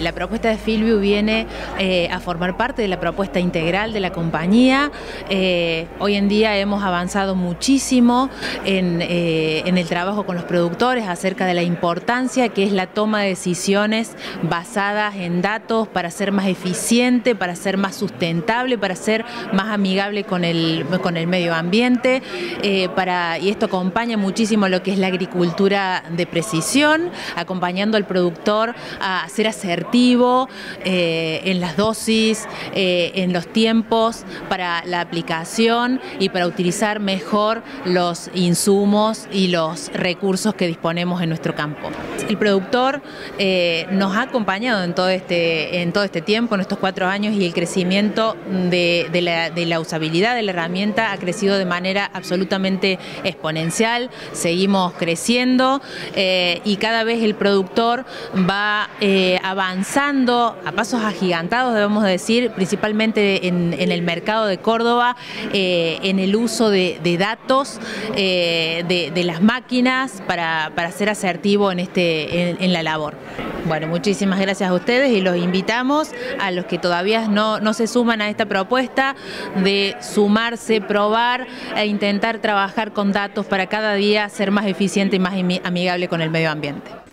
la propuesta de Filvio viene a formar parte de la propuesta integral de la compañía. hoy en día hemos avanzado muchísimo en, el trabajo con los productores acerca de la importancia que es la toma de decisiones basadas en datos para ser más eficiente, para ser más sustentable, para ser más amigable con el, medio ambiente, eh, y esto acompaña muchísimo lo que es la agricultura de precisión, acompañando al productor a ser eh, en las dosis, eh, en los tiempos para la aplicación y para utilizar mejor los insumos y los recursos que disponemos en nuestro campo. El productor nos ha acompañado en todo, este, en todo este tiempo, en estos cuatro años, y el crecimiento de, la, usabilidad de la herramienta ha crecido de manera absolutamente exponencial. Seguimos creciendo eh, y cada vez el productor va eh, avanzando a pasos agigantados, debemos decir, principalmente en, el mercado de Córdoba, eh, en el uso de, datos de, las máquinas para, ser asertivo en, este, en la labor. Bueno, muchísimas gracias a ustedes y los invitamos a los que todavía no, no se suman a esta propuesta de sumarse, probar e intentar trabajar con datos para cada día ser más eficiente y más amigable con el medio ambiente.